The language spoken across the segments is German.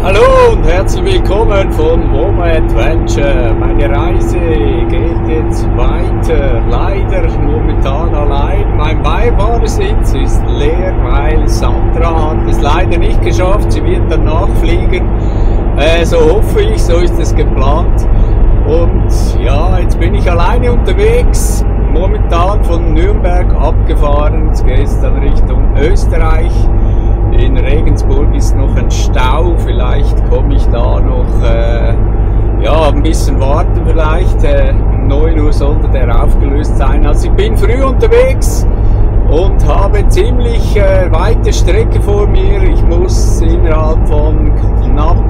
Hallo und herzlich willkommen von Woma Adventure. Meine Reise geht jetzt weiter. Leider momentan allein. Mein Beifahrersitz ist leer, weil Sandra hat es leider nicht geschafft. Sie wird dann nachfliegen. Äh, so hoffe ich, so ist es geplant. Und ja, jetzt bin ich alleine unterwegs. Momentan von Nürnberg abgefahren. Jetzt geht es dann Richtung Österreich. In Regensburg ist noch ein Stau, vielleicht komme ich da noch äh, ja, ein bisschen warten vielleicht. Äh, um 9 Uhr sollte der aufgelöst sein. Also ich bin früh unterwegs und habe ziemlich äh, weite Strecke vor mir. Ich muss innerhalb von knapp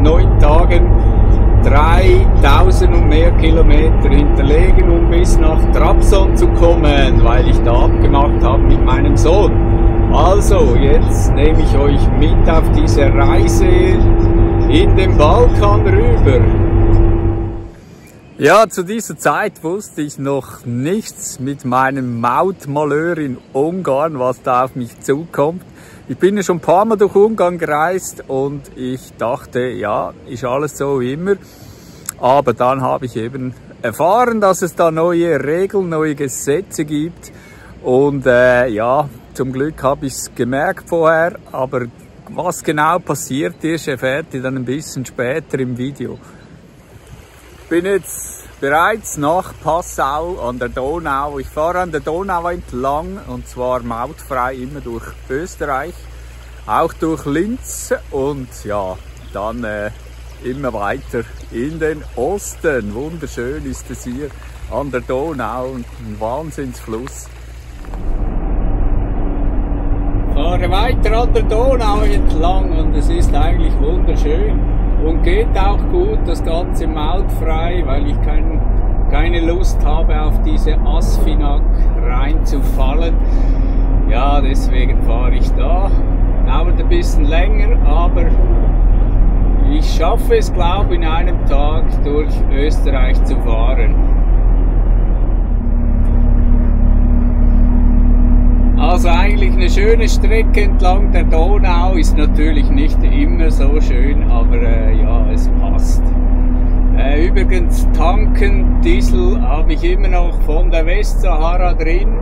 9 Tagen 3000 und mehr Kilometer hinterlegen, um bis nach Trabzon zu kommen, weil ich da abgemacht habe mit meinem Sohn. Also, jetzt nehme ich euch mit auf diese Reise in den Balkan rüber. Ja, zu dieser Zeit wusste ich noch nichts mit meinem Mautmalheur in Ungarn, was da auf mich zukommt. Ich bin ja schon ein paar Mal durch Ungarn gereist und ich dachte, ja, ist alles so wie immer. Aber dann habe ich eben erfahren, dass es da neue Regeln, neue Gesetze gibt. Und äh, ja, zum Glück habe ich es gemerkt vorher, aber was genau passiert ist, erfährt ihr dann ein bisschen später im Video. Ich bin jetzt bereits nach Passau an der Donau. Ich fahre an der Donau entlang und zwar mautfrei immer durch Österreich, auch durch Linz und ja, dann äh, immer weiter in den Osten. Wunderschön ist es hier an der Donau ein Wahnsinnsfluss fahre weiter an der Donau entlang und es ist eigentlich wunderschön und geht auch gut, das Ganze mautfrei, weil ich kein, keine Lust habe, auf diese Asfinag reinzufallen. Ja, deswegen fahre ich da. Dauert ein bisschen länger, aber ich schaffe es, glaube ich, in einem Tag durch Österreich zu fahren. Also eigentlich eine schöne Strecke entlang der Donau, ist natürlich nicht immer so schön, aber äh, ja, es passt. Äh, übrigens, tanken, Diesel habe ich immer noch von der Westsahara drin.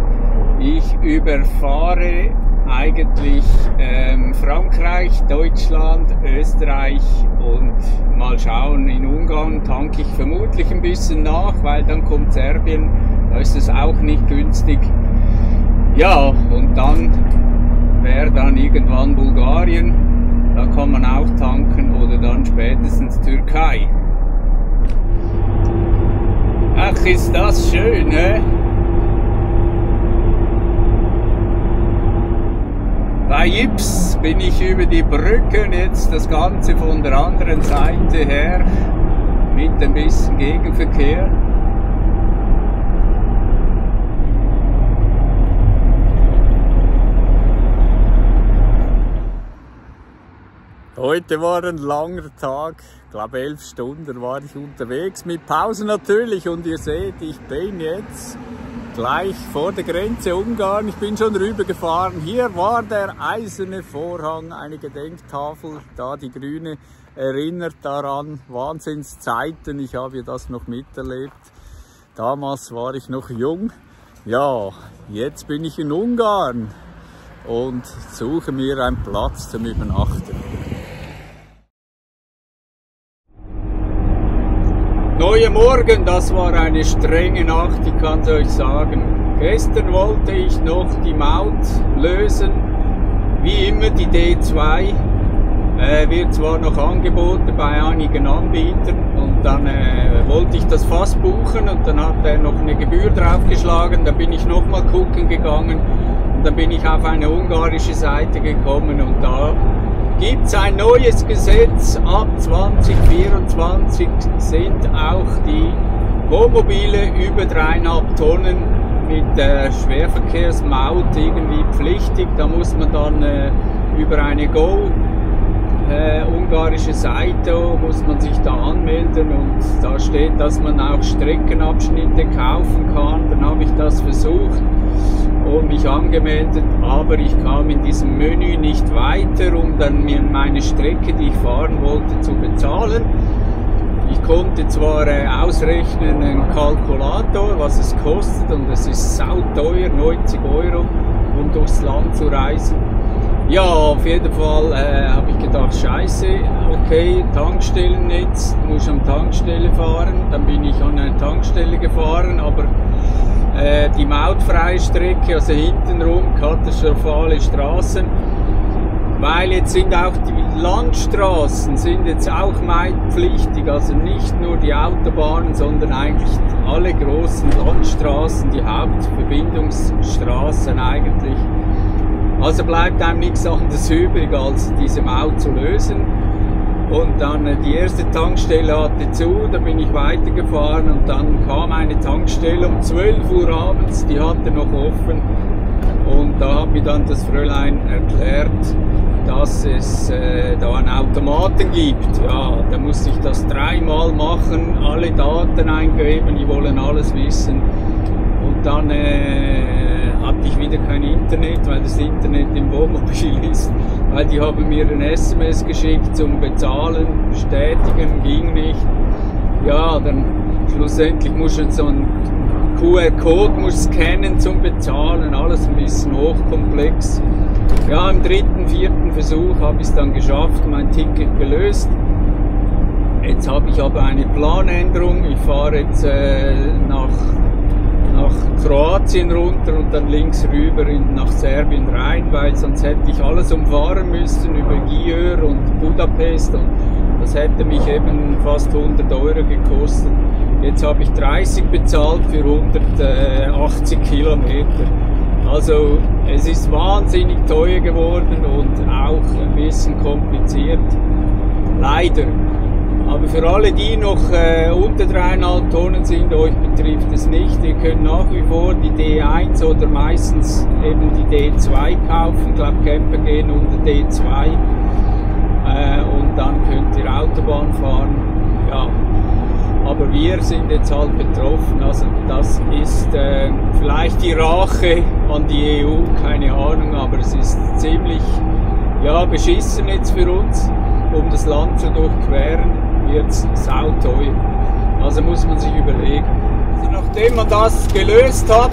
Ich überfahre eigentlich ähm, Frankreich, Deutschland, Österreich und mal schauen, in Ungarn tanke ich vermutlich ein bisschen nach, weil dann kommt Serbien, da ist es auch nicht günstig. Ja, und dann wäre dann irgendwann Bulgarien, da kann man auch tanken oder dann spätestens Türkei. Ach, ist das schön, ne? Bei Ips bin ich über die Brücken jetzt das Ganze von der anderen Seite her mit ein bisschen Gegenverkehr. Heute war ein langer Tag, ich glaube elf Stunden war ich unterwegs, mit Pause natürlich und ihr seht, ich bin jetzt gleich vor der Grenze Ungarn, ich bin schon rübergefahren. Hier war der eiserne Vorhang, eine Gedenktafel, da die grüne erinnert daran, Wahnsinnszeiten, ich habe das noch miterlebt. Damals war ich noch jung. Ja, jetzt bin ich in Ungarn und suche mir einen Platz zum Übernachten. Neue Morgen, das war eine strenge Nacht, ich kann es euch sagen. Gestern wollte ich noch die Maut lösen, wie immer die D2. Äh, wird zwar noch angeboten bei einigen Anbietern und dann äh, wollte ich das fast buchen und dann hat er noch eine Gebühr draufgeschlagen, da bin ich nochmal gucken gegangen und dann bin ich auf eine ungarische Seite gekommen und da gibt es ein neues Gesetz. Ab 2024 sind auch die Wohnmobile über dreieinhalb Tonnen mit der Schwerverkehrsmaut irgendwie pflichtig. Da muss man dann äh, über eine Go äh, ungarische Seite, muss man sich da anmelden und da steht, dass man auch Streckenabschnitte kaufen kann. Dann habe ich das versucht und mich angemeldet, aber ich kam in diesem Menü nicht weiter, um dann mir meine Strecke, die ich fahren wollte, zu bezahlen. Ich konnte zwar äh, ausrechnen, einen Kalkulator, was es kostet, und es ist sauteuer, 90 Euro, um durchs Land zu reisen. Ja, auf jeden Fall äh, habe ich gedacht, scheiße, okay, Tankstellennetz, muss am Tankstelle fahren. Dann bin ich an eine Tankstelle gefahren, aber äh, die mautfreie Strecke, also hintenrum katastrophale Straßen, weil jetzt sind auch die Landstraßen sind jetzt auch mautpflichtig, also nicht nur die Autobahnen, sondern eigentlich alle großen Landstraßen, die Hauptverbindungsstraßen eigentlich. Also bleibt einem nichts anderes übrig, als diese Maut zu lösen. Und dann äh, die erste Tankstelle hatte zu, da bin ich weitergefahren und dann kam eine Tankstelle um 12 Uhr abends, die hatte noch offen. Und da hat mir dann das Fräulein erklärt, dass es äh, da einen Automaten gibt. Ja, da musste ich das dreimal machen, alle Daten eingeben, die wollen alles wissen. Und dann äh, hatte ich wieder kein Internet, weil das Internet im Wohnmobil ist. Weil die haben mir ein SMS geschickt zum Bezahlen, bestätigen, ging nicht. Ja, dann schlussendlich muss ich so ein QR-Code scannen zum Bezahlen, alles ein bisschen hochkomplex. Ja, im dritten, vierten Versuch habe ich es dann geschafft, mein Ticket gelöst. Jetzt habe ich aber eine Planänderung. Ich fahre jetzt äh, nach nach Kroatien runter und dann links rüber in, nach Serbien rein, weil sonst hätte ich alles umfahren müssen über Győr und Budapest und das hätte mich eben fast 100 Euro gekostet. Jetzt habe ich 30 bezahlt für 180 Kilometer. Also es ist wahnsinnig teuer geworden und auch ein bisschen kompliziert. Leider. Aber für alle, die noch äh, unter dreieinhalb Tonnen sind, euch betrifft es nicht. Ihr könnt nach wie vor die D1 oder meistens eben die D2 kaufen. Ich glaube, Camper gehen unter D2. Äh, und dann könnt ihr Autobahn fahren. Ja. Aber wir sind jetzt halt betroffen. Also das ist äh, vielleicht die Rache an die EU, keine Ahnung, aber es ist ziemlich ja, beschissen jetzt für uns, um das Land zu durchqueren wird es sauteuer. Also muss man sich überlegen. Also nachdem man das gelöst hat,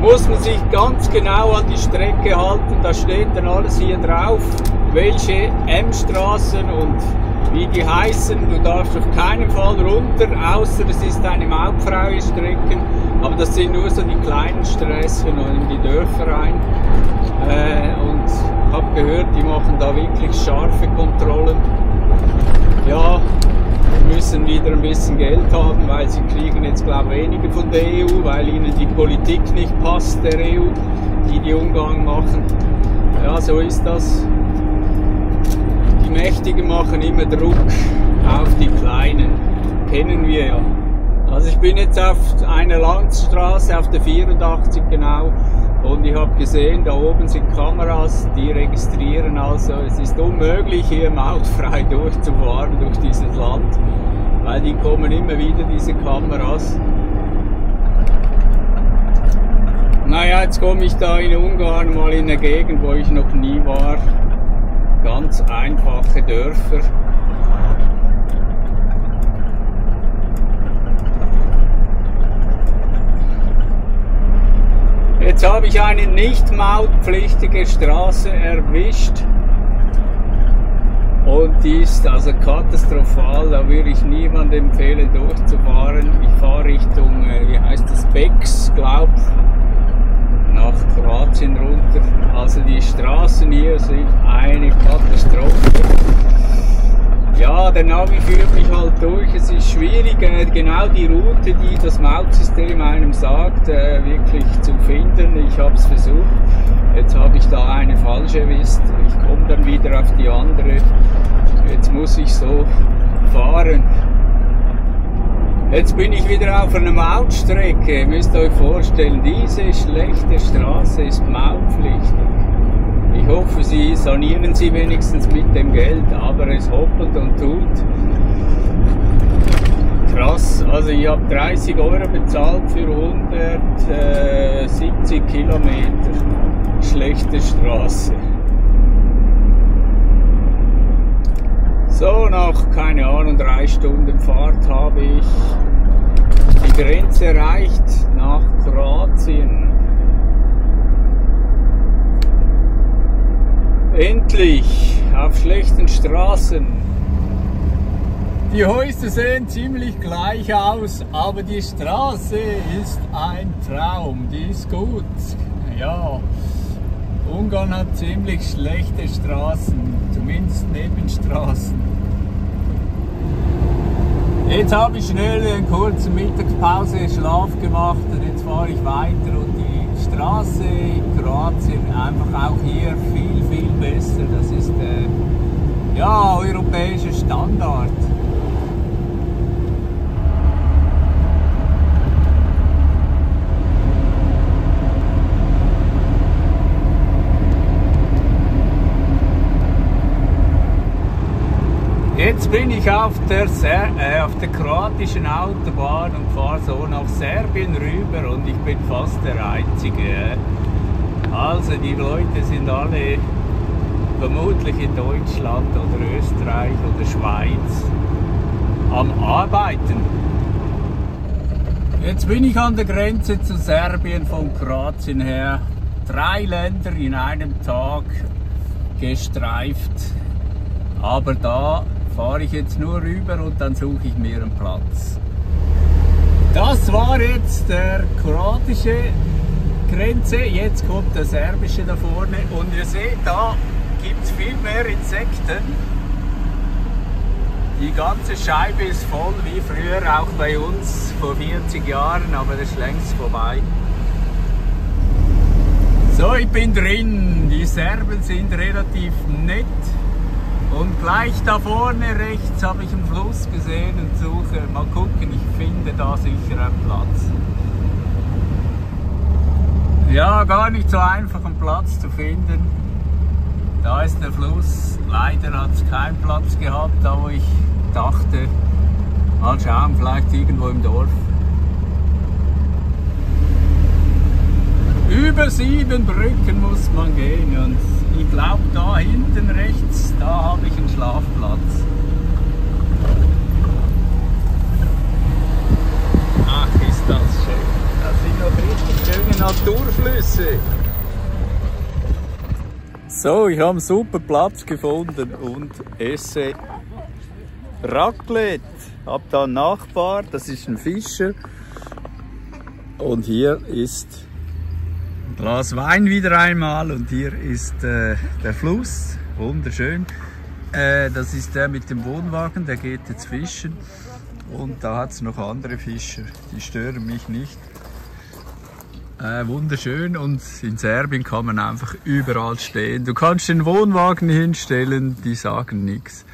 muss man sich ganz genau an die Strecke halten. Da steht dann alles hier drauf, welche M-Straßen und wie die heißen. Du darfst auf keinen Fall runter, außer es ist eine mautfreie Strecke. Aber das sind nur so die kleinen Sträßchen in die Dörfer rein. Äh, und habe gehört, die machen da wirklich scharfe Kontrollen. Ja, müssen wieder ein bisschen Geld haben, weil sie kriegen jetzt, glaube ich, weniger von der EU, weil ihnen die Politik nicht passt, der EU, die die Ungarn machen. Ja, so ist das. Die Mächtigen machen immer Druck auf die Kleinen. Kennen wir ja. Also ich bin jetzt auf einer Landstraße, auf der 84 genau, und ich habe gesehen, da oben sind Kameras, die registrieren also, es ist unmöglich hier mautfrei durchzufahren durch dieses Land, weil die kommen immer wieder, diese Kameras. Naja, jetzt komme ich da in Ungarn mal in eine Gegend, wo ich noch nie war. Ganz einfache Dörfer. Jetzt habe ich eine nicht mautpflichtige Straße erwischt. Und die ist also katastrophal, da würde ich niemandem empfehlen durchzufahren. Ich fahre Richtung, äh, wie heißt das, Becks, glaub, nach Kroatien runter. Also die Straßen hier sind eine Katastrophe. Ja, der Navi führt mich halt durch. Es ist schwierig, äh, genau die Route, die das Mautsystem einem sagt, äh, wirklich zu finden. Ich habe es versucht. Jetzt habe ich da eine falsche erwischt. Ich komme dann wieder auf die andere. Jetzt muss ich so fahren. Jetzt bin ich wieder auf einer Mautstrecke. Ihr müsst euch vorstellen, diese schlechte Straße ist mautpflichtig. Sie sanieren sie wenigstens mit dem Geld, aber es hoppelt und tut. Krass, also ich habe 30 Euro bezahlt für 170 Kilometer schlechte Straße. So, nach, keine Ahnung, drei Stunden Fahrt habe ich die Grenze erreicht nach Kroatien. Endlich auf schlechten Straßen. Die Häuser sehen ziemlich gleich aus, aber die Straße ist ein Traum, die ist gut. Ja, Ungarn hat ziemlich schlechte Straßen, zumindest Nebenstraßen. Jetzt habe ich schnell einen kurzen Mittagspause Schlaf gemacht und jetzt fahre ich weiter Straße in Kroatien einfach auch hier viel, viel besser. Das ist äh, ja europäischer Standard. Jetzt bin ich auf der, äh, auf der kroatischen Autobahn und fahre so nach Serbien rüber und ich bin fast der Einzige. Also die Leute sind alle vermutlich in Deutschland oder Österreich oder Schweiz am Arbeiten. Jetzt bin ich an der Grenze zu Serbien von Kroatien her. Drei Länder in einem Tag gestreift. Aber da fahre ich jetzt nur rüber und dann suche ich mir einen Platz. Das war jetzt der kroatische Grenze, jetzt kommt der serbische da vorne und ihr seht, da gibt es viel mehr Insekten. Die ganze Scheibe ist voll, wie früher auch bei uns vor 40 Jahren, aber das ist längst vorbei. So, ich bin drin. Die Serben sind relativ nett. Und gleich da vorne rechts habe ich einen Fluss gesehen und suche, mal gucken, ich finde da sicher einen Platz. Ja, gar nicht so einfach einen Platz zu finden. Da ist der Fluss, leider hat es keinen Platz gehabt, da wo ich dachte, mal schauen, vielleicht irgendwo im Dorf. Über sieben Brücken muss man gehen und ich glaube da hinten rechts, da habe ich einen Schlafplatz. Ach, ist das schön. Das sind noch richtig schöne Naturflüsse. So, ich habe einen super Platz gefunden und esse Raclette. Ich habe da einen Nachbar, das ist ein Fischer. Und hier ist Glas Wein wieder einmal und hier ist äh, der Fluss, wunderschön. Äh, das ist der mit dem Wohnwagen, der geht jetzt fischen. Und da hat es noch andere Fischer, die stören mich nicht. Äh, wunderschön und in Serbien kann man einfach überall stehen. Du kannst den Wohnwagen hinstellen, die sagen nichts.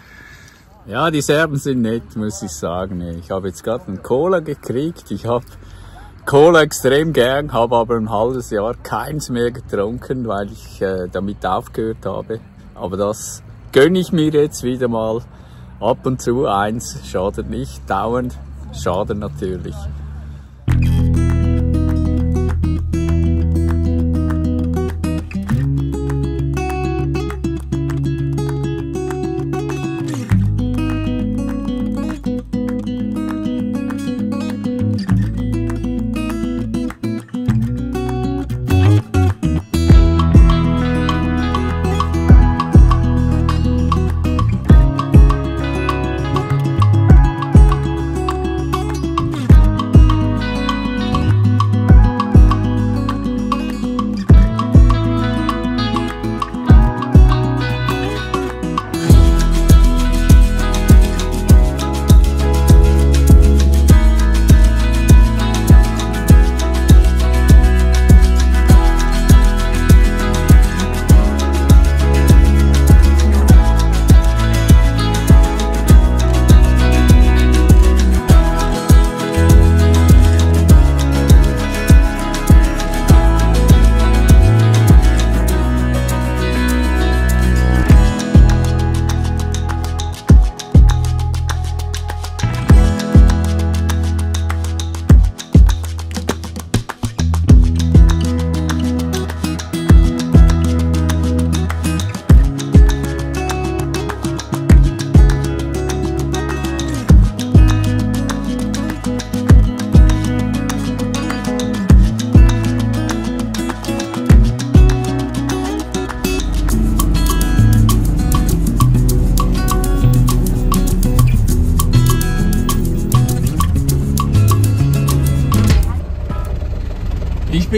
Ja, die Serben sind nett, muss ich sagen. Ich habe jetzt gerade einen Cola gekriegt. Ich habe Cola extrem gern, habe aber ein halbes Jahr keins mehr getrunken, weil ich äh, damit aufgehört habe. Aber das gönne ich mir jetzt wieder mal ab und zu eins. Schadet nicht, dauernd schadet natürlich.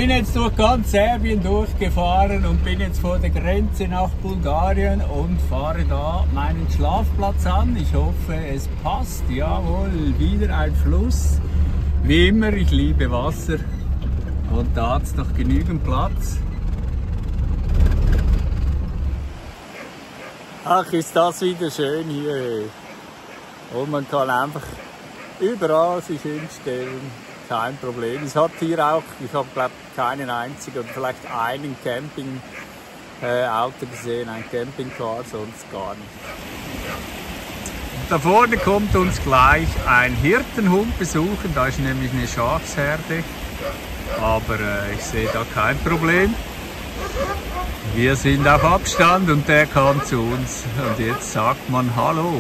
Bin jetzt durch ganz Serbien durchgefahren und bin jetzt vor der Grenze nach Bulgarien und fahre da meinen Schlafplatz an. Ich hoffe, es passt. Jawohl, wieder ein Fluss. Wie immer, ich liebe Wasser und da hat es noch genügend Platz. Ach, ist das wieder schön hier. Und man kann einfach überall sich hinstellen kein Problem. Es hat hier auch, ich habe glaube keinen einzigen oder vielleicht einen Camping äh, gesehen, ein Campingcar, sonst gar nicht. Da vorne kommt uns gleich ein Hirtenhund besuchen, da ist nämlich eine Schafsherde, aber äh, ich sehe da kein Problem. Wir sind auf Abstand und der kam zu uns und jetzt sagt man Hallo.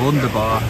Wunderbar.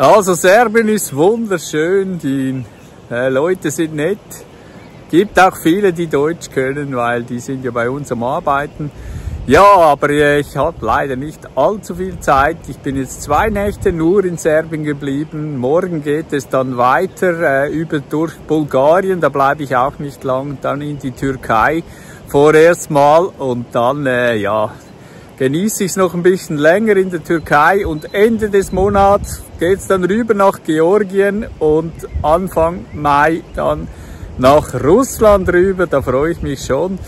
Also Serbien ist wunderschön, die äh, Leute sind nett. Gibt auch viele, die Deutsch können, weil die sind ja bei uns am Arbeiten. Ja, aber ich habe leider nicht allzu viel Zeit. Ich bin jetzt zwei Nächte nur in Serbien geblieben. Morgen geht es dann weiter äh, über durch Bulgarien. Da bleibe ich auch nicht lang. Dann in die Türkei vorerst mal und dann äh, ja genieße ich es noch ein bisschen länger in der Türkei und Ende des Monats geht es dann rüber nach Georgien und Anfang Mai dann nach Russland rüber, da freue ich mich schon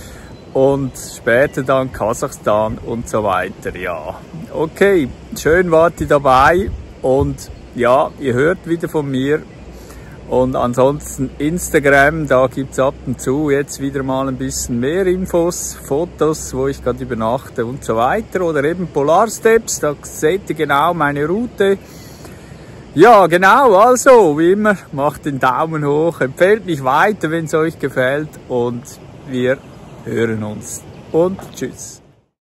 und später dann Kasachstan und so weiter, ja. Okay, schön wart ihr dabei und ja, ihr hört wieder von mir und ansonsten Instagram, da gibt's ab und zu jetzt wieder mal ein bisschen mehr Infos, Fotos, wo ich gerade übernachte und so weiter. Oder eben Polar Steps, da seht ihr genau meine Route. Ja, genau, also, wie immer, macht den Daumen hoch, empfehlt mich weiter, wenn es euch gefällt und wir hören uns. Und tschüss.